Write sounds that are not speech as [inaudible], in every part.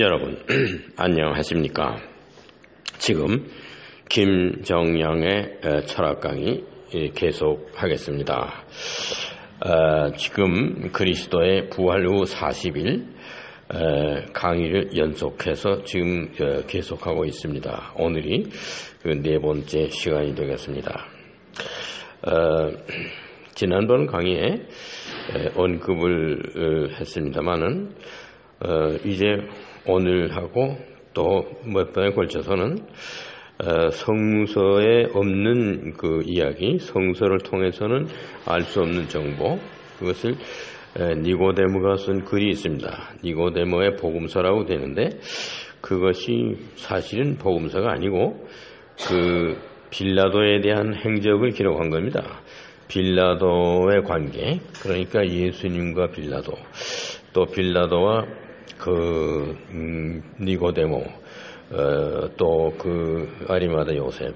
여러분 [clears throat] 안녕하십니까? 지금 김정양의 철학 강의 계속하겠습니다. 어, 지금 그리스도의 부활 후 40일 강의를 연속해서 지금 어, 계속하고 있습니다. 오늘이 그 네 번째 시간이 되겠습니다. 어, 지난번 강의에 언급을 어, 했습니다만은 어, 이제 오늘 하고 또 몇 번에 걸쳐서는 어, 성서에 없는 그 이야기, 성서를 통해서는 알 수 없는 정보, 그것을 니고데모가 쓴 글이 있습니다. 니고데모의 복음서라고 되는데 그것이 사실은 복음서가 아니고 그 빌라도에 대한 행적을 기록한 겁니다. 빌라도의 관계, 그러니까 예수님과 빌라도, 또 빌라도와 그 음, 니고데모, 어, 또그 아리마다 요셉,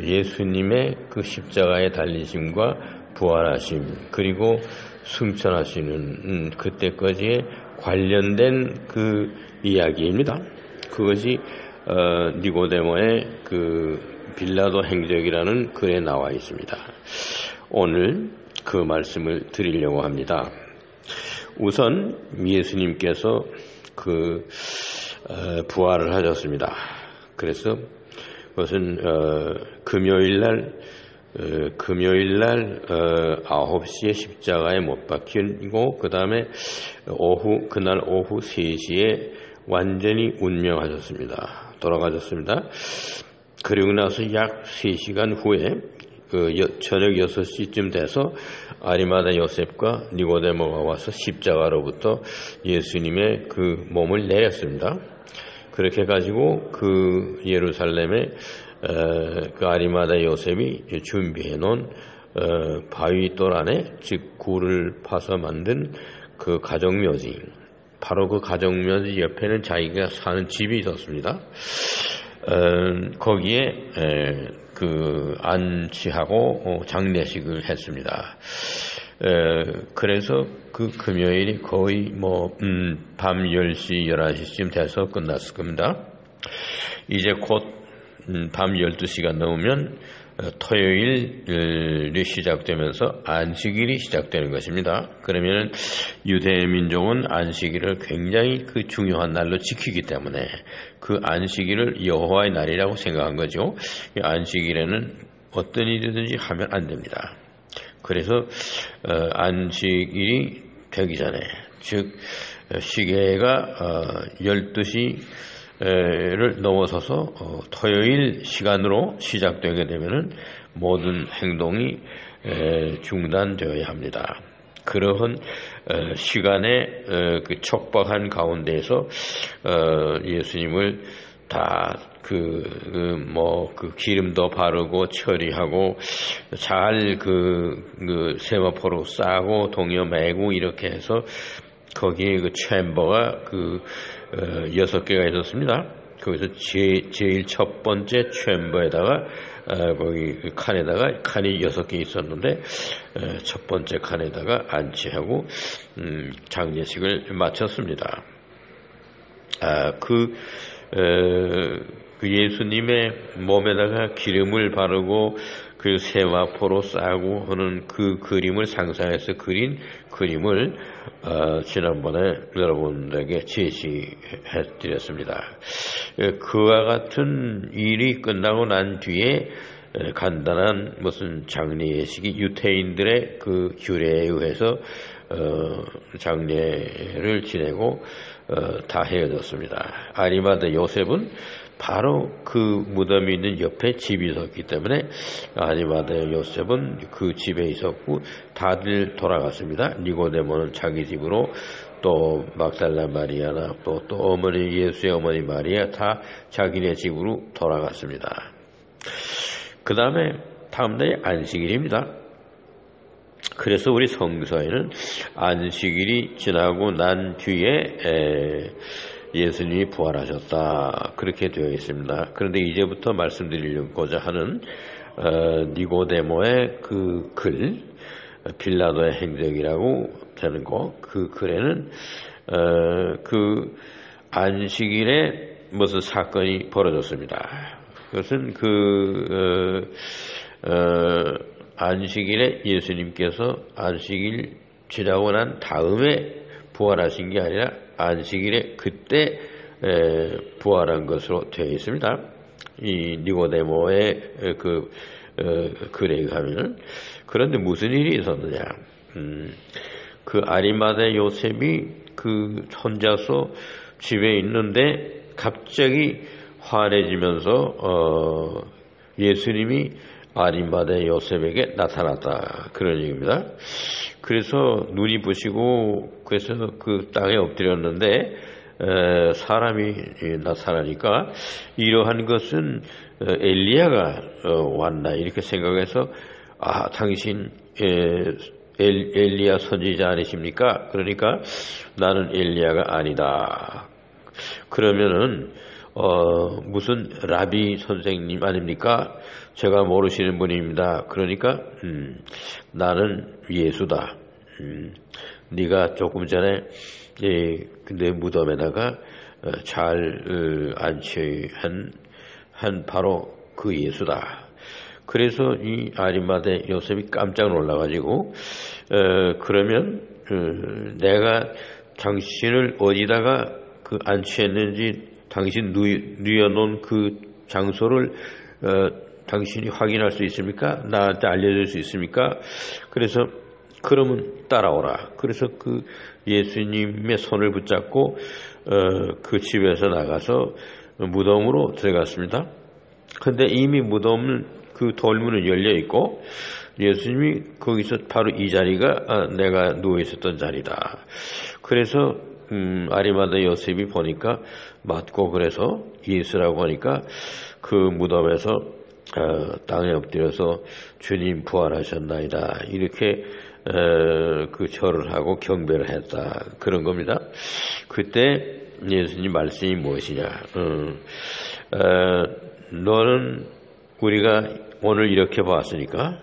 예수님의 그 십자가의 달리심과 부활하심, 그리고 승천하시는 음, 그때까지의 관련된 그 이야기입니다. 그것이 어, 니고데모의 그 빌라도 행적이라는 글에 나와 있습니다. 오늘 그 말씀을 드리려고 합니다. 우선 예수님께서 그 어, 부활을 하셨습니다. 그래서 그것은 어, 금요일 날 어, 금요일 날 9시에 십자가에 못 박히고 그 다음에 오후 그날 오후 3시에 완전히 운명하셨습니다. 돌아가셨습니다. 그리고 나서 약 3시간 후에 그 저녁 6시쯤 돼서 아리마다 요셉과 니고데모가 와서 십자가로부터 예수님의 그 몸을 내렸습니다. 그렇게 가지고 그 예루살렘에 그 아리마다 요셉이 준비해 놓은 어, 바위 돌 안에 즉 굴을 파서 만든 그 가정묘지 바로 그 가정묘지 옆에는 자기가 사는 집이 있었습니다. 어, 거기에 그 안치하고 어, 장례식을 했습니다. 그래서 그 금요일이 거의 뭐밤 음, 10시 11시쯤 돼서 끝났을 겁니다. 이제 곧밤 음, 12시가 넘으면 어, 토요일이 시작되면서 안식일이 시작되는 것입니다. 그러면 유대 민족은 안식일을 굉장히 그 중요한 날로 지키기 때문에 그 안식일을 여호와의 날이라고 생각한 거죠. 안식일에는 어떤 일이든지 하면 안 됩니다. 그래서 어, 안식일이 되기 전에 즉 시계가 12시 어, 를 넘어서서 어, 토요일 시간으로 시작되게 되면 모든 행동이 중단되어야 합니다. 그러한 어, 시간에 어, 그 촉박한 가운데에서 예수님을 다 그, 그, 뭐, 그 기름도 바르고 처리하고 잘 그, 그 세마포로 싸고 동여 매고 이렇게 해서 거기에 그 챔버가 그 어, 여섯 개가 있었습니다. 거기서 제, 제일 첫 번째 챔버에다가 어, 거기 그 칸에다가 칸이 여섯 개 있었는데 어, 첫 번째 칸에다가 안치하고 음, 장례식을 마쳤습니다. 아, 그, 그 예수님의 몸에다가 기름을 바르고 그 세마포로 싸고 하는 그 그림을 상상해서 그린 그림을 어, 지난번에 여러분에게 제시해 드렸습니다. 예, 그와 같은 일이 끝나고 난 뒤에 간단한 무슨 장례식이 유태인들의 그 규례에 의해서 어, 장례를 지내고 어, 다 헤어졌습니다. 아리마다 요셉은 바로 그 무덤이 있는 옆에 집이 있었기 때문에 아니마다 요셉은 그 집에 있었고 다들 돌아갔습니다. 니고데모는 자기 집으로 또 막달라 마리아나 또, 또 어머니 예수의 어머니 마리아 다 자기네 집으로 돌아갔습니다. 그 다음에 다음날이 안식일입니다. 그래서 우리 성서에는 안식일이 지나고 난 뒤에 에, 예수님이 부활하셨다. 그렇게 되어 있습니다. 그런데 이제부터 말씀드리려고자 하는 어, 니고데모의 그 글, 빌라도의 행적이라고 되는 거, 그 글에는 어, 그 안식일에 무슨 사건이 벌어졌습니다. 그것은 그 어, 어, 안식일에 예수님께서 안식일 지나고 난 다음에 부활하신 게 아니라 안식일에 그때 에, 부활한 것으로 되어 있습니다. 이 니고데모의 그 어, 글에 의하면 그런데 무슨 일이 있었느냐? 음, 그 아리마대 요셉이 그 혼자서 집에 있는데 갑자기 환해지면서 어, 예수님이 아리마대 요셉에게 나타났다 그런 얘기입니다. 그래서 눈이 부시고 그래서 그 땅에 엎드렸는데 에, 사람이 나타나니까 이러한 것은 어, 엘리야가 어, 왔나 이렇게 생각해서 아 당신 엘, 엘리야 선지자 아니십니까? 그러니까 나는 엘리야가 아니다. 그러면은 어, 무슨 라비 선생님 아닙니까? 제가 모르시는 분입니다. 그러니까 음, 나는 예수다. 음, 네가 조금 전에 예, 내 무덤에다가 어, 잘 어, 안치한 한 바로 그 예수다. 그래서 이 아리마대 요셉이 깜짝 놀라가지고 어, 그러면 어, 내가 당신을 어디다가 그 안치했는지 당신 누여놓은 그 장소를 어, 당신이 확인할 수 있습니까? 나한테 알려줄 수 있습니까? 그래서 그러면 따라오라. 그래서 그 예수님의 손을 붙잡고 어, 그 집에서 나가서 무덤으로 들어갔습니다. 근데 이미 무덤은 그 돌문은 열려 있고 예수님이 거기서 바로 이 자리가 아, 내가 누워 있었던 자리다. 그래서 음, 아리마다 요셉이 보니까 맞고 그래서 예수라고 하니까 그 무덤에서 어, 땅에 엎드려서 주님 부활하셨나이다 이렇게 어, 그 절을 하고 경배를 했다 그런 겁니다. 그때 예수님 말씀이 무엇이냐? 어, 어, 너는 우리가 오늘 이렇게 봤으니까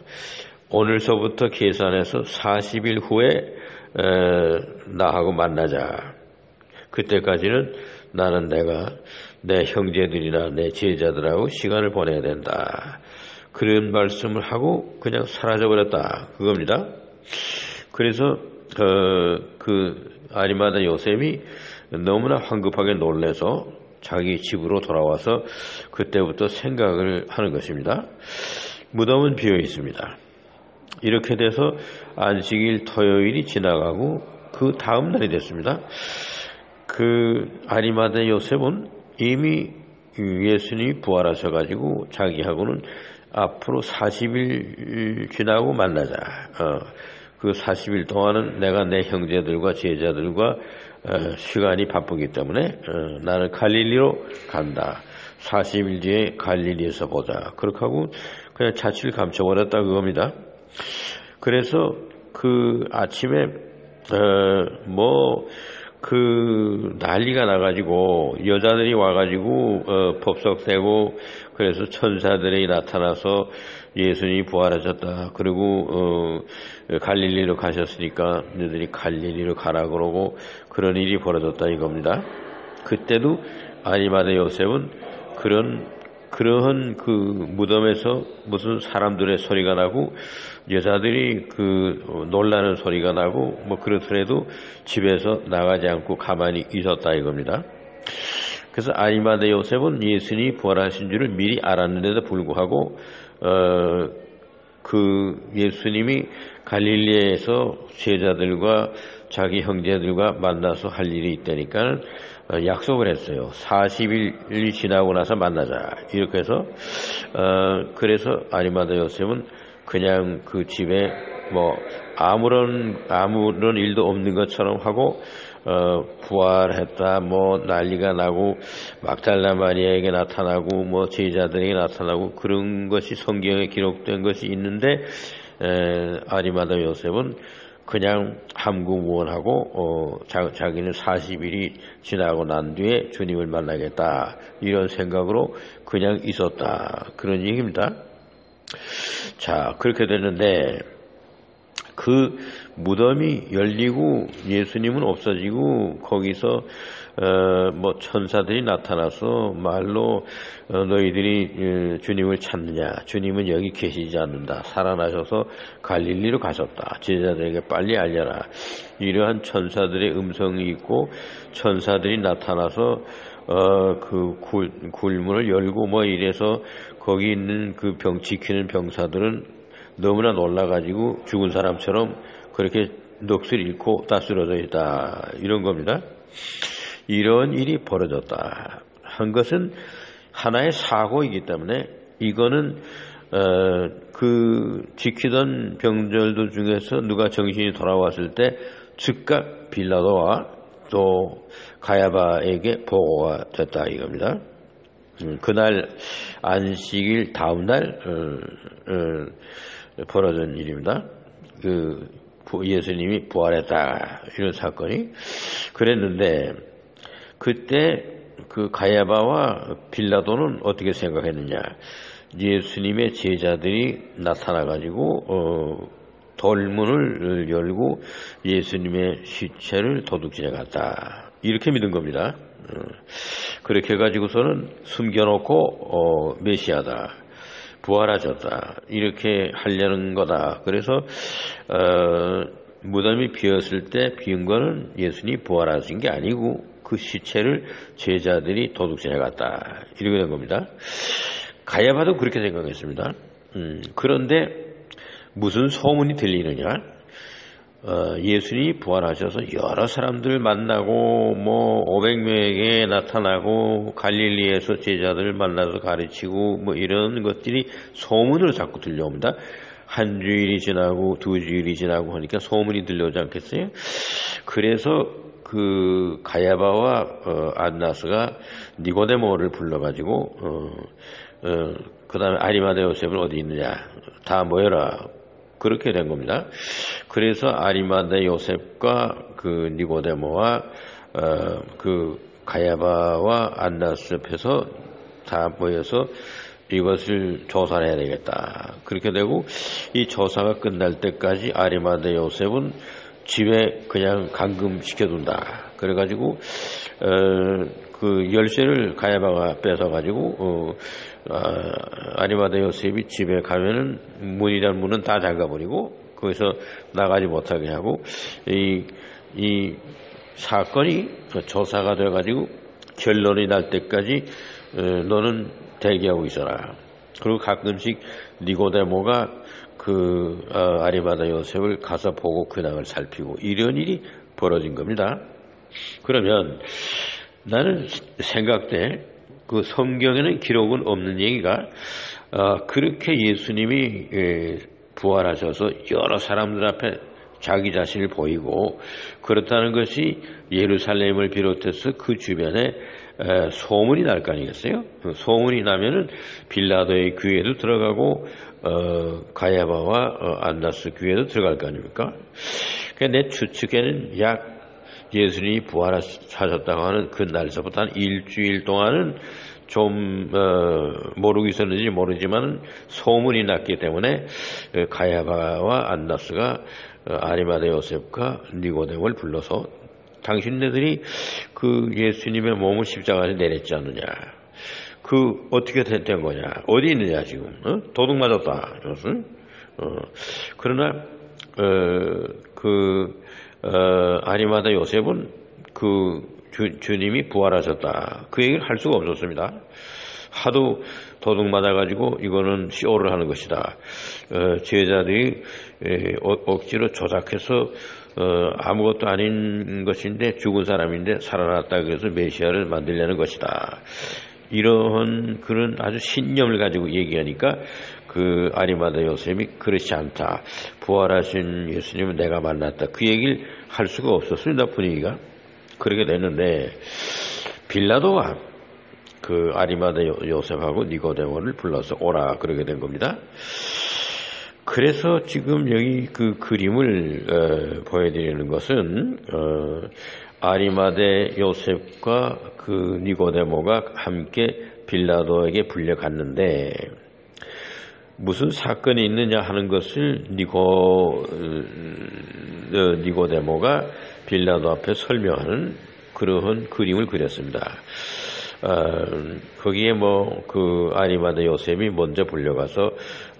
오늘서부터 계산해서 40일 후에 에, 나하고 만나자. 그때까지는 나는 내가 내 형제들이나 내 제자들하고 시간을 보내야 된다. 그런 말씀을 하고 그냥 사라져버렸다. 그겁니다. 그래서 어, 그 아리마다 요셉이 너무나 황급하게 놀래서 자기 집으로 돌아와서 그때부터 생각을 하는 것입니다. 무덤은 비어 있습니다. 이렇게 돼서 안식일 토요일이 지나가고 그 다음 날이 됐습니다. 그 아리마대 요셉은 이미 예수님이 부활하셔 가지고 자기하고는 앞으로 40일 지나고 만나자. 어, 그 40일 동안은 내가 내 형제들과 제자들과 어, 시간이 바쁘기 때문에 어, 나는 갈릴리로 간다. 40일 뒤에 갈릴리에서 보자. 그렇게 하고 그냥 자취를 감춰버렸다 그겁니다. 그래서 그 아침에 어, 뭐 그 난리가 나가지고 여자들이 와가지고 어, 법석대고 그래서 천사들이 나타나서 예수님이 부활하셨다. 그리고 어, 갈릴리로 가셨으니까 너희들이 갈릴리로 가라 그러고 그런 일이 벌어졌다 이겁니다. 그때도 아니마다 요셉은 그런 그러한 그 무덤에서 무슨 사람들의 소리가 나고 여자들이 그 놀라는 소리가 나고 뭐 그렇더라도 집에서 나가지 않고 가만히 있었다 이겁니다. 그래서 아이마다 요셉은 예수님이 부활하신 줄을 미리 알았는데도 불구하고 어, 그 예수님이 갈릴리에서 제자들과 자기 형제들과 만나서 할 일이 있다니까 어, 약속을 했어요. 40일이 지나고 나서 만나자. 이렇게 해서 어, 그래서 아리마다 요셉은 그냥 그 집에 뭐 아무런 아무런 일도 없는 것처럼 하고 어, 부활했다 뭐 난리가 나고 막달라 마리아에게 나타나고 뭐 제자들에게 나타나고 그런 것이 성경에 기록된 것이 있는데 에, 아리마다 요셉은 그냥 함구무원하고 어, 자, 자기는 40일이 지나고 난 뒤에 주님을 만나겠다 이런 생각으로 그냥 있었다 그런 얘기입니다. 자 그렇게 됐는데 그 무덤이 열리고 예수님은 없어지고 거기서 어, 뭐 천사들이 나타나서 말로 어, 너희들이 어, 주님을 찾느냐. 주님은 여기 계시지 않는다. 살아나셔서 갈릴리로 가셨다. 제자들에게 빨리 알려라. 이러한 천사들의 음성이 있고 천사들이 나타나서 어, 그 굴, 굴문을 열고 뭐 이래서 거기 있는 그 병 지키는 병사들은 너무나 놀라가지고 죽은 사람처럼 그렇게 넋을 잃고 다 쓰러져 있다 이런 겁니다. 이런 일이 벌어졌다 한 것은 하나의 사고이기 때문에 이거는 어, 그 지키던 병들들 중에서 누가 정신이 돌아왔을 때 즉각 빌라도와 또 가야바에게 보고가 됐다 이겁니다. 음, 그날 안식일 다음 날 어, 어, 벌어진 일입니다. 그 예수님이 부활했다 이런 사건이 그랬는데 그때 그 가야바와 빌라도는 어떻게 생각했느냐? 예수님의 제자들이 나타나가지고 어, 돌문을 열고 예수님의 시체를 도둑질해 갔다. 이렇게 믿은 겁니다. 어, 그렇게 해가지고서는 숨겨놓고 어, 메시아다. 부활하셨다. 이렇게 하려는 거다. 그래서 어, 무덤이 비었을 때 비은 거는 예수님이 부활하신 게 아니고 그 시체를 제자들이 도둑질해 갔다. 이렇게 된 겁니다. 가야바도 그렇게 생각했습니다. 음, 그런데 무슨 소문이 들리느냐? 어, 예수님이 부활하셔서 여러 사람들 만나고 뭐 500명에게 나타나고 갈릴리에서 제자들을 만나서 가르치고 뭐 이런 것들이 소문으로 자꾸 들려옵니다. 한 주일이 지나고 두 주일이 지나고 하니까 소문이 들려오지 않겠어요? 그래서 그 가야바와 어, 안나스가 니고데모를 불러가지고 어, 어, 그 다음에 아리마데 요셉은 어디 있느냐 다 모여라 그렇게 된 겁니다. 그래서 아리마데 요셉과 그 니고데모와 어, 그 가야바와 안나스 옆에서 다 모여서 이것을 조사를 해야 되겠다. 그렇게 되고 이 조사가 끝날 때까지 아리마데 요셉은 집에 그냥 감금시켜둔다. 그래가지고 어, 그 열쇠를 가야바가 뺏어가지고 어, 아, 아리마다 요셉이 집에 가면은 문이란 문은 다 잠가버리고 거기서 나가지 못하게 하고 이, 이 사건이 조사가 돼가지고 결론이 날 때까지 어, 너는 대기하고 있어라. 그리고 가끔씩 니고데모가 그 어, 아리마다 요셉을 가서 보고 근황을 살피고 이런 일이 벌어진 겁니다. 그러면 나는 생각돼 그 성경에는 기록은 없는 얘기가 어, 그렇게 예수님이 예, 부활하셔서 여러 사람들 앞에 자기 자신을 보이고 그렇다는 것이 예루살렘을 비롯해서 그 주변에 소문이 날 거 아니겠어요? 그 소문이 나면은 빌라도의 귀에도 들어가고 어, 가야바와 어, 안나스 귀에도 들어갈 거 아닙니까? 그러니까 내 추측에는 약 예수님이 부활하셨다고 하는 그날서부터 한 일주일 동안은 좀 어, 모르고 있었는지 모르지만 소문이 났기 때문에 어, 가야바와 안나스가 어, 아리마데 요셉과 니고데모를 불러서 당신네들이 그 예수님의 몸을 십자가에 내렸지 않느냐. 그 어떻게 된 거냐. 어디 있느냐 지금. 어? 도둑 맞았다. 어, 그러나 어, 그 어, 아리마다 요셉은 그 주, 주님이 부활하셨다. 그 얘기를 할 수가 없었습니다. 하도 도둑 맞아가지고 이거는 쇼를 하는 것이다. 어, 제자들이 에, 어, 억지로 조작해서 어, 아무것도 아닌 것인데 죽은 사람인데 살아났다 그래서 메시아를 만들려는 것이다. 이런 그런 아주 신념을 가지고 얘기하니까 그 아리마다 요셉이 그렇지 않다. 부활하신 예수님은 내가 만났다. 그 얘기를 할 수가 없었습니다. 분위기가. 그렇게 됐는데 빌라도가 그 아리마다 요셉하고 니고데모를 불러서 오라 그러게 된 겁니다. 그래서 지금 여기 그 그림을 어, 보여드리는 것은 어, 아리마데 요셉과 그 니고데모가 함께 빌라도에게 불려갔는데 무슨 사건이 있느냐 하는 것을 니고 어, 니고데모가 빌라도 앞에 설명하는 그러한 그림을 그렸습니다. 어, 거기에 뭐 그 아리마다 요셉이 먼저 불려가서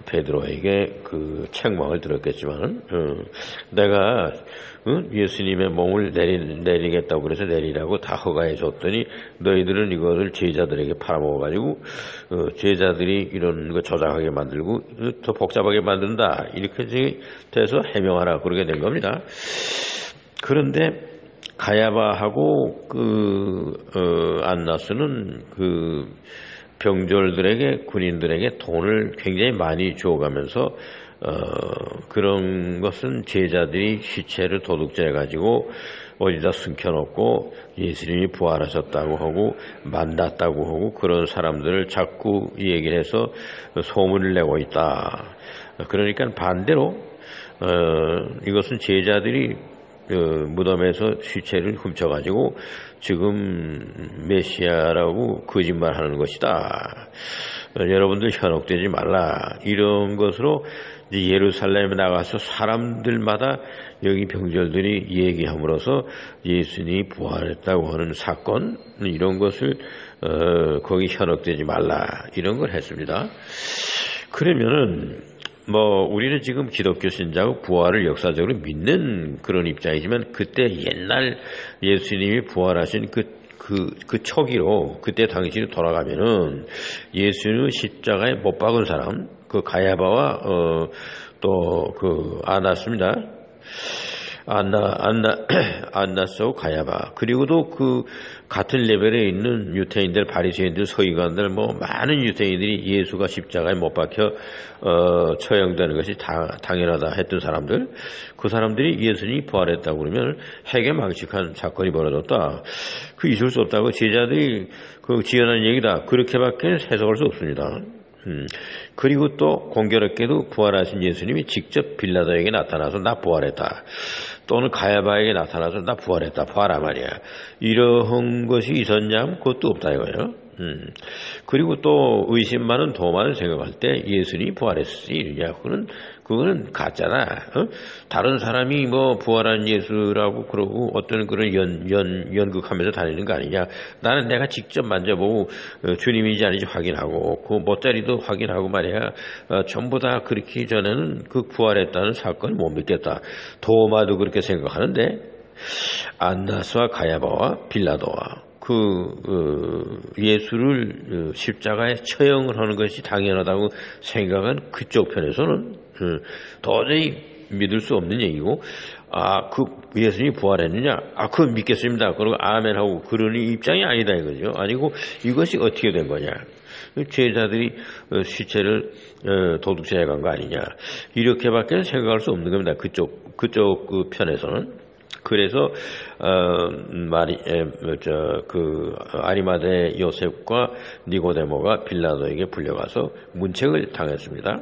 베드로에게 그 책망을 들었겠지만 어, 내가 어? 예수님의 몸을 내리, 내리겠다고 그래서 내리라고 다 허가해 줬더니 너희들은 이거를 제자들에게 팔아먹어가지고 어, 제자들이 이런 거 조작하게 만들고 더 복잡하게 만든다 이렇게 돼서 해명하라 그러게 된 겁니다. 그런데 가야바하고 그 어, 안나스는 그 병졸들에게 군인들에게 돈을 굉장히 많이 주어가면서 어, 그런 것은 제자들이 시체를 도둑질해 가지고 어디다 숨겨놓고 예수님이 부활하셨다고 하고 만났다고 하고 그런 사람들을 자꾸 얘기를 해서 소문을 내고 있다. 그러니까 반대로 어, 이것은 제자들이 그 무덤에서 시체를 훔쳐가지고 지금 메시아라고 거짓말하는 것이다. 여러분들 현혹되지 말라. 이런 것으로 예루살렘에 나가서 사람들마다 여기 병절들이 얘기함으로써 예수님이 부활했다고 하는 사건 이런 것을 어, 거기 현혹되지 말라 이런 걸 했습니다. 그러면은 뭐 우리는 지금 기독교 신자고 부활을 역사적으로 믿는 그런 입장이지만 그때 옛날 예수님이 부활하신 그, 그, 그 초기로 그때 당시로 돌아가면은 예수는 십자가에 못 박은 사람 그 가야바와 어, 또 그 아나스입니다. 안나 안나 [clears throat] 안나스고 가야바 그리고도 그 같은 레벨에 있는 유태인들 바리새인들 서기관들 뭐 많은 유태인들이 예수가 십자가에 못 박혀 어, 처형되는 것이 다, 당연하다 했던 사람들 그 사람들이 예수님이 부활했다고 그러면 핵에 망측한 사건이 벌어졌다 그 있을 수 없다고 제자들이 그 지어낸 얘기다 그렇게밖에 해석할 수 없습니다. 음. 그리고 또 공교롭게도 부활하신 예수님이 직접 빌라도에게 나타나서 나 부활했다. 또는 가야바에게 나타나서 나 부활했다. 부활하 말이야. 이러한 것이 있었냐면 그것도 없다 이거예요. 음. 그리고 또 의심 많은 도마를 생각할 때 예수님이 부활했으니 야 그거는 그거는 가짜다. 어? 다른 사람이 뭐 부활한 예수라고 그러고 어떤 그런 연, 연, 연극하면서 다니는 거 아니냐. 나는 내가 직접 만져보고 어, 주님이지 아닌지 확인하고 그 못자리도 확인하고 말이야. 어, 전부 다 그렇게 전에는 그 부활했다는 사건을 못 믿겠다. 도마도 그렇게 생각하는데 안나스와 가야바와 빌라도와 그 어, 예수를 어, 십자가에 처형을 하는 것이 당연하다고 생각한 그쪽 편에서는 어, 도저히 믿을 수 없는 얘기고 아 그 예수님이 부활했느냐? 아 그건 믿겠습니다. 그리고 아멘 하고 그러니 입장이 아니다 이거죠. 아니고 이것이 어떻게 된 거냐? 제자들이 시체를 도둑질해 간 거 아니냐? 이렇게밖에 생각할 수 없는 겁니다. 그쪽 그쪽 그 편에서는 그래서 어, 마리 뭐 저그 아리마대 요셉과 니고데모가 빌라도에게 불려가서 문책을 당했습니다.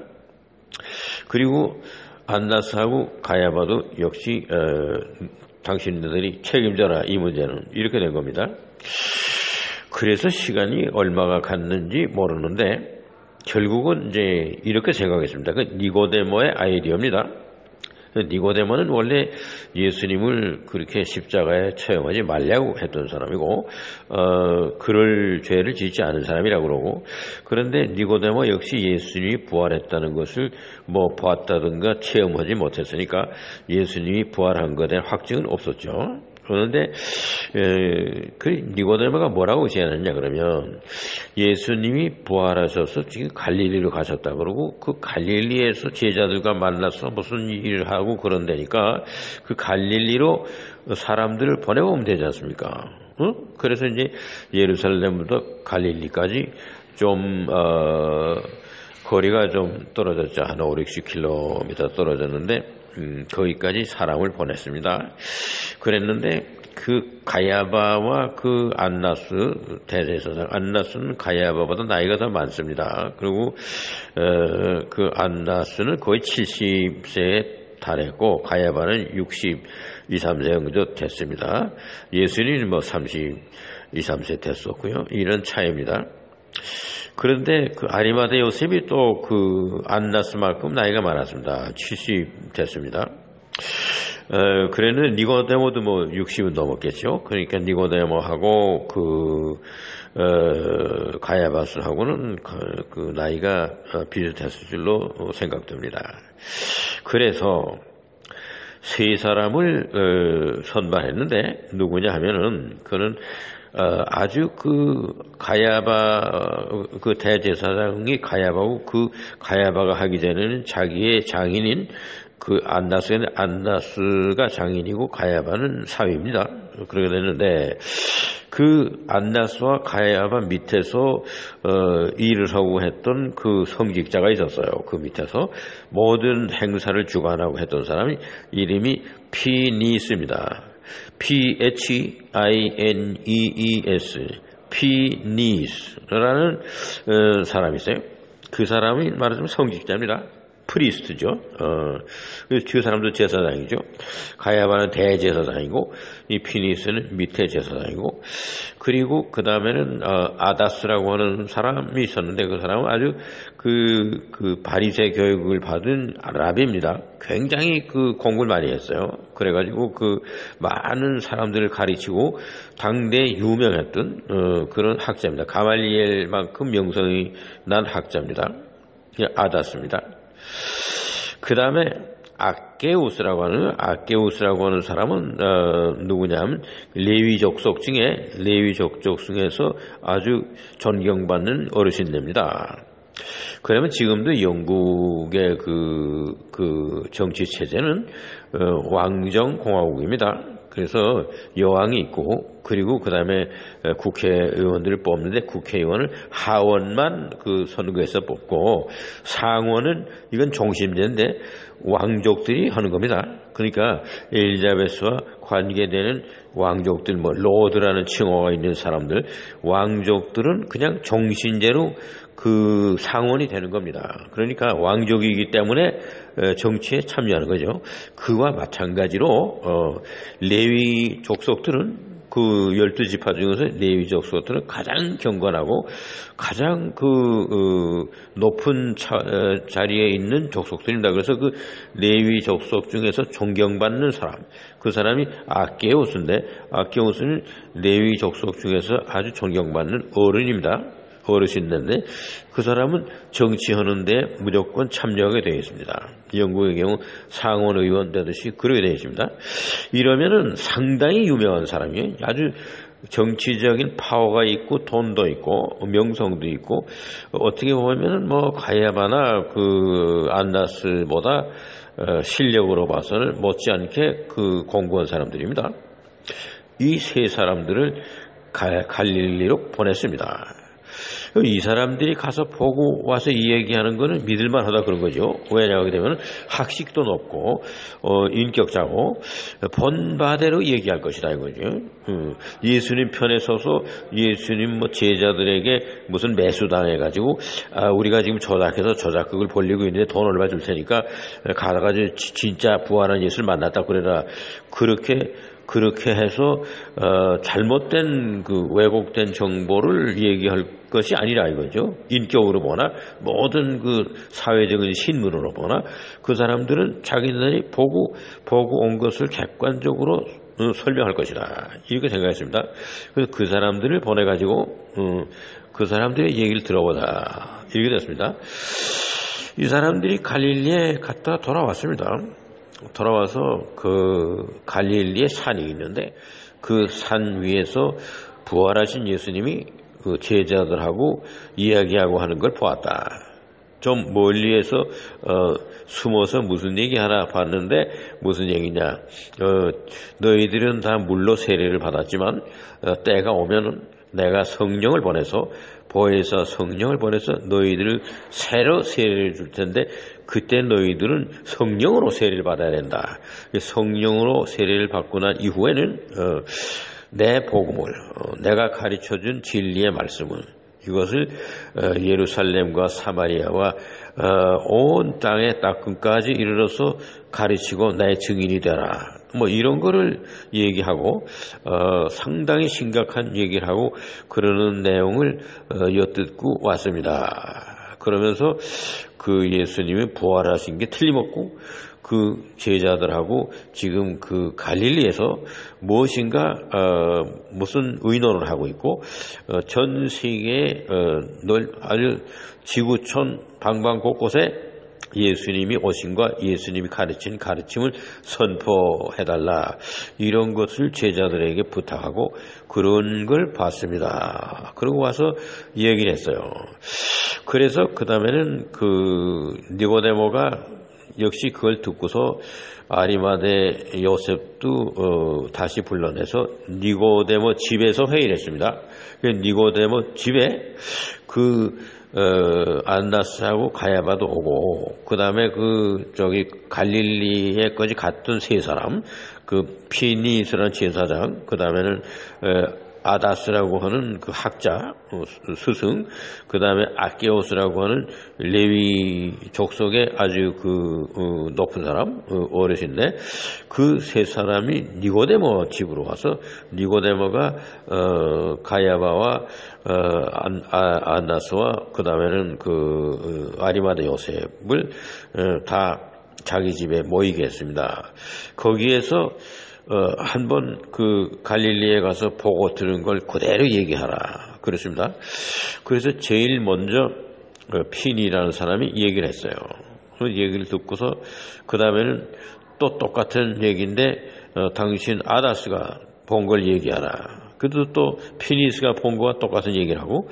그리고 안나스하고 가야바도 역시 어, 당신들이 책임져라 이 문제는 이렇게 된 겁니다. 그래서 시간이 얼마가 갔는지 모르는데 결국은 이제 이렇게 생각했습니다. 그 니고데모의 아이디어입니다. 니고데모는 원래 예수님을 그렇게 십자가에 처형하지 말라고 했던 사람이고 어, 그럴 죄를 짓지 않은 사람이라고 그러고 그런데 니고데모 역시 예수님이 부활했다는 것을 뭐 보았다든가 체험하지 못했으니까 예수님이 부활한 것에 확증은 없었죠. 그런데 그 니고데모가 뭐라고 제안했냐 그러면 예수님이 부활하셔서 지금 갈릴리로 가셨다 그러고 그 갈릴리에서 제자들과 만나서 무슨 일을 하고 그런다니까 그 갈릴리로 사람들을 보내오면 되지 않습니까? 어? 그래서 이제 예루살렘부터 갈릴리까지 좀 어, 거리가 좀 떨어졌죠. 한 5, 60km 떨어졌는데 음, 거기까지 사람을 보냈습니다. 그랬는데 그 가야바와 그 안나스 대제사장 안나스는 가야바보다 나이가 더 많습니다. 그리고 어, 그 안나스는 거의 70세에 달했고 가야바는 60, 2, 3세 정도 됐습니다. 예수님은 뭐 30, 2, 3세 됐었고요. 이런 차이입니다. 그런데 그 아리마대 요셉이 또 그 안나스만큼 나이가 많았습니다. 70 됐습니다. 어, 그래는 니고데모도 뭐 60은 넘었겠죠. 그러니까 니고데모하고 그 어, 가야바스하고는 그, 그 나이가 비슷했을 줄로 생각됩니다. 그래서 세 사람을 어, 선발했는데 누구냐 하면은 그는 어, 아주 그 가야바 그 대제사장이 가야바고 그 가야바가 하기 전에는 자기의 장인인 그 안나스는 안나스가 장인이고 가야바는 사위입니다. 그러게 됐는데 그 안나스와 가야바 밑에서 어, 일을 하고 했던 그 성직자가 있었어요. 그 밑에서 모든 행사를 주관하고 했던 사람이 이름이 피니스입니다. P H I N E E 피니스라는 어, 사람이 있어요. 그 사람이 말하자면 성직자입니다. priest죠. 어, 그 사람도 제사장이죠. 가야바는 대제사장이고 이 피니스는 밑에 제사장이고 그리고 그 다음에는 어, 아다스라고 하는 사람이 있었는데 그 사람은 아주 그, 그 바리새 교육을 받은 라비입니다. 굉장히 그 공부를 많이 했어요. 그래가지고 그 많은 사람들을 가르치고 당대 유명했던 어, 그런 학자입니다. 가말리엘만큼 명성이 난 학자입니다. 아다스입니다. 그 다음에 아케우스라고 하는 아케우스라고 하는 사람은 어, 누구냐면 레위 족속 중에 레위 족속 중에서 아주 존경받는 어르신입니다. 그러면 지금도 영국의 그, 그 정치 체제는 어, 왕정 공화국입니다. 그래서 여왕이 있고 그리고 그 다음에 국회의원들을 뽑는데 국회의원을 하원만 그 선거에서 뽑고 상원은 이건 종심제인데 왕족들이 하는 겁니다. 그러니까 엘리자베스와 관계되는 왕족들 뭐 로드라는 칭호가 있는 사람들 왕족들은 그냥 종신제로 그 상원이 되는 겁니다. 그러니까 왕족이기 때문에 정치에 참여하는 거죠. 그와 마찬가지로 어, 레위 족속들은 그 열두 지파 중에서 레위 족속들은 가장 경건하고 가장 그 어, 높은 차, 어, 자리에 있는 족속들입니다. 그래서 그 레위 족속 중에서 존경받는 사람, 그 사람이 아케오스인데 아케오스는 레위 족속 중에서 아주 존경받는 어른입니다. 어르신인데 그 사람은 정치하는데 무조건 참여하게 되어 있습니다. 영국의 경우 상원 의원 되듯이 그러게 되어 있습니다. 이러면은 상당히 유명한 사람이에요. 아주 정치적인 파워가 있고 돈도 있고 명성도 있고 어떻게 보면은 뭐 가야바나 그 안나스보다 어, 실력으로 봐서는 못지않게 그 공부한 사람들입니다. 이 세 사람들을 갈릴리로 보냈습니다. 이 사람들이 가서 보고 와서 이 얘기하는 거는 믿을만 하다 그런 거죠. 왜냐하게 되면 학식도 높고, 어, 인격자고, 본바대로 얘기할 것이다 이거죠. 음, 예수님 편에 서서 예수님 뭐 제자들에게 무슨 매수당해가지고, 아, 우리가 지금 저작해서 저작극을 벌리고 있는데 돈 얼마 줄 테니까 가다가 진짜 부활한 예수를 만났다 그래라. 그렇게 그렇게 해서 어, 잘못된 그 왜곡된 정보를 얘기할 것이 아니라 이거죠. 인격으로 보나 모든 그 사회적인 신문으로 보나 그 사람들은 자기들이 보고 보고 온 것을 객관적으로 어, 설명할 것이다. 이렇게 생각했습니다. 그래서 그 사람들을 보내 가지고 어, 그 사람들의 얘기를 들어보다 이렇게 됐습니다. 이 사람들이 갈릴리에 갔다 돌아왔습니다. 돌아와서 그 갈릴리에 산이 있는데 그 산 위에서 부활하신 예수님이 그 제자들하고 이야기하고 하는 걸 보았다. 좀 멀리에서 어, 숨어서 무슨 얘기 하나 봤는데 무슨 얘기냐? 어, 너희들은 다 물로 세례를 받았지만 어, 때가 오면은 내가 성령을 보내서 보혜사 성령을 보내서 너희들을 새로 세례를 줄 텐데 그때 너희들은 성령으로 세례를 받아야 된다. 성령으로 세례를 받고 난 이후에는 어, 내 복음을 어, 내가 가르쳐준 진리의 말씀을 이것을 어, 예루살렘과 사마리아와 어, 온 땅의 땅끝까지 이르러서 가르치고 나의 증인이 되라. 뭐 이런 거를 얘기하고 어, 상당히 심각한 얘기를 하고 그러는 내용을 어, 엿듣고 왔습니다. 그러면서 그 예수님이 부활하신 게 틀림없고 그 제자들하고 지금 그 갈릴리에서 무엇인가 어, 무슨 의논을 하고 있고 어, 전 세계 어, 널 아주 지구촌 방방 곳곳에 예수님이 오신과 예수님이 가르친 가르침을 선포해달라 이런 것을 제자들에게 부탁하고 그런 걸 봤습니다. 그러고 와서 얘기를 했어요. 그래서 그 다음에는 그 니고데모가 역시 그걸 듣고서 아리마데 요셉도 어, 다시 불러내서 니고데모 집에서 회의를 했습니다. 그 니고데모 집에 그 어, 안나스하고 가야바도 오고 그 다음에 그 저기 갈릴리에까지 갔던 세 사람 그 피니스라는 제사장 그 다음에는 어, 아다스라고 하는 그 학자 어, 스승 그 다음에 아케오스라고 하는 레위 족속의 아주 그 어, 높은 사람 어, 르신데 그 세 사람이 니고데모 집으로 와서 니고데모가 어, 가야바와 어, 안, 아, 안나스와 그 다음에는 그 어, 아리마드 요셉을 어, 다 자기 집에 모이게 했습니다. 거기에서 어, 한번 그 갈릴리에 가서 보고 들은 걸 그대로 얘기하라. 그렇습니다. 그래서 제일 먼저 그 핀이라는 사람이 얘기를 했어요. 그 얘기를 듣고서 그 다음에는 또 똑같은 얘기인데 어, 당신 아다스가 본 걸 얘기하라. 그래도 또 피니스가 본 거와 똑같은 얘기를 하고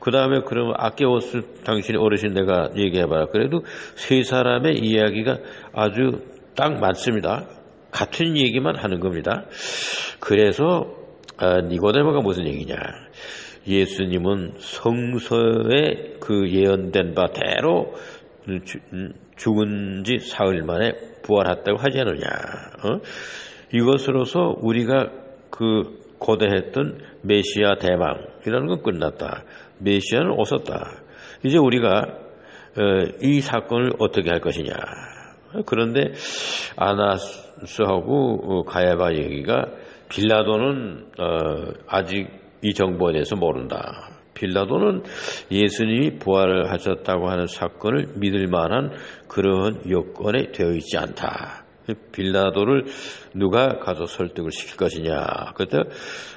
그 다음에 그러면 아껴오스 당신의 어르신 내가 얘기해봐라. 그래도 세 사람의 이야기가 아주 딱 맞습니다. 같은 얘기만 하는 겁니다. 그래서 아, 니고데모가 무슨 얘기냐? 예수님은 성서에 그 예언된 바대로 죽은 지 사흘 만에 부활했다고 하지 않느냐? 어? 이것으로서 우리가 그 고대했던 메시아 대망이라는 건 끝났다. 메시아는 오셨다. 이제 우리가 어, 이 사건을 어떻게 할 것이냐? 그런데 아나스하고 어, 가야바 얘기가 빌라도는 어, 아직 이 정보에 대해서 모른다. 빌라도는 예수님이 부활을 하셨다고 하는 사건을 믿을 만한 그러한 여건에 되어 있지 않다. 빌라도를 누가 가서 설득을 시킬 것이냐. 그때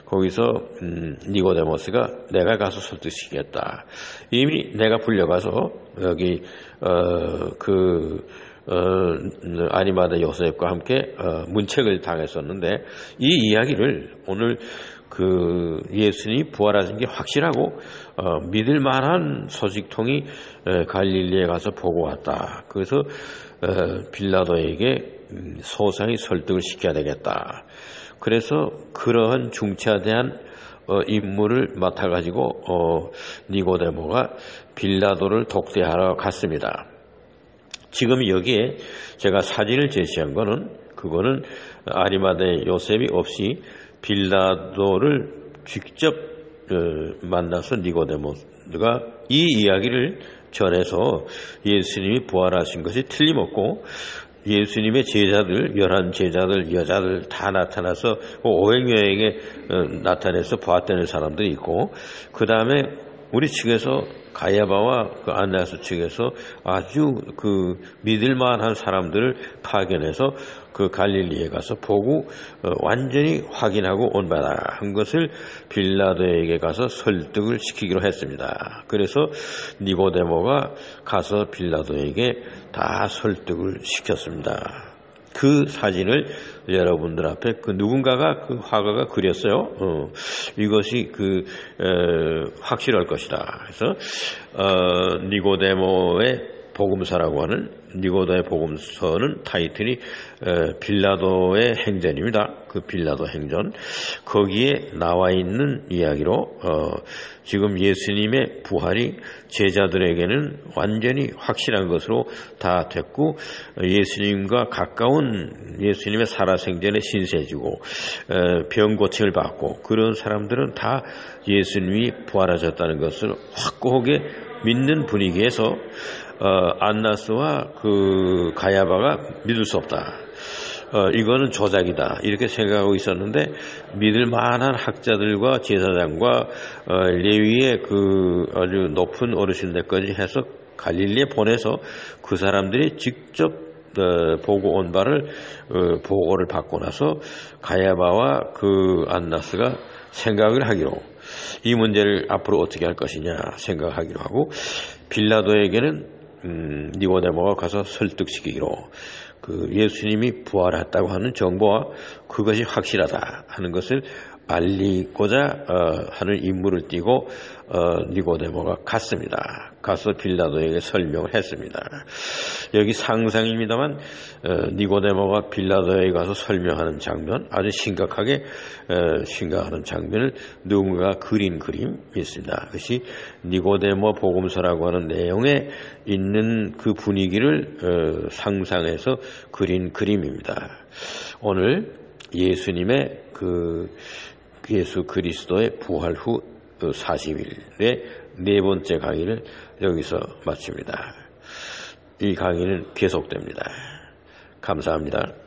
거기서 음, 니고데모스가 내가 가서 설득시키겠다. 이미 내가 불려가서 여기 어, 그 어, 아니마다 요셉과 함께 어, 문책을 당했었는데 이 이야기를 오늘 그 예수님이 부활하신 게 확실하고 어, 믿을 만한 소식통이 에, 갈릴리에 가서 보고 왔다. 그래서 어, 빌라도에게 음, 소상히 설득을 시켜야 되겠다. 그래서 그러한 중차대한 어, 임무를 맡아가지고 어, 니고데모가 빌라도를 독대하러 갔습니다. 지금 여기에 제가 사진을 제시한 거는 그거는 아리마대 요셉이 없이 빌라도를 직접 어, 만나서 니고데모가 이 이야기를 전해서 예수님이 부활하신 것이 틀림없고 예수님의 제자들, 열한 제자들, 여자들 다 나타나서 오행여행에 어, 나타내서 보았다는 사람들이 있고 그 다음에 우리 측에서 가야바와 그 안나스 측에서 아주 그 믿을만한 사람들을 파견해서 그 갈릴리에 가서 보고 어, 완전히 확인하고 온 바다 한 것을 빌라도에게 가서 설득을 시키기로 했습니다. 그래서 니고데모가 가서 빌라도에게 다 설득을 시켰습니다. 그 사진을 여러분들 앞에 그 누군가가 그 화가가 그렸어요. 어, 이것이 그 에, 확실할 것이다. 그래서 어, 니고데모의 복음서라고 하는 니고도의 복음서는 타이틀이 빌라도의 행전입니다. 그 빌라도 행전 거기에 나와 있는 이야기로 어, 지금 예수님의 부활이 제자들에게는 완전히 확실한 것으로 다 됐고 예수님과 가까운 예수님의 살아생전의 신세지고 병 고침을 받고 그런 사람들은 다 예수님이 부활하셨다는 것을 확고하게 믿는 분위기에서 어, 안나스와 그 가야바가 믿을 수 없다. 어, 이거는 조작이다 이렇게 생각하고 있었는데 믿을 만한 학자들과 제사장과 어, 레위의 그 아주 높은 어르신들까지 해서 갈릴리에 보내서 그 사람들이 직접 어, 보고 온 바를 어, 보고를 받고 나서 가야바와 그 안나스가 생각을 하기로 이 문제를 앞으로 어떻게 할 것이냐 생각하기로 하고 빌라도에게는 음, 니고데모가 가서 설득시키기로 그 예수님이 부활했다고 하는 정보와 그것이 확실하다 하는 것을 알리고자 어, 하는 임무를 띠고 어, 니고데모가 갔습니다. 가서 빌라도에게 설명을 했습니다. 여기 상상입니다만 어, 니고데모가 빌라도에 가서 설명하는 장면 아주 심각하게 어, 심각하는 장면을 누군가 그린 그림이 있습니다. 그것이 니고데모 복음서라고 하는 내용에 있는 그 분위기를 어, 상상해서 그린 그림입니다. 오늘 예수님의 그 예수 그리스도의 부활 후 40일의 네 번째 강의를 여기서 마칩니다. 이 강의는 계속됩니다. 감사합니다.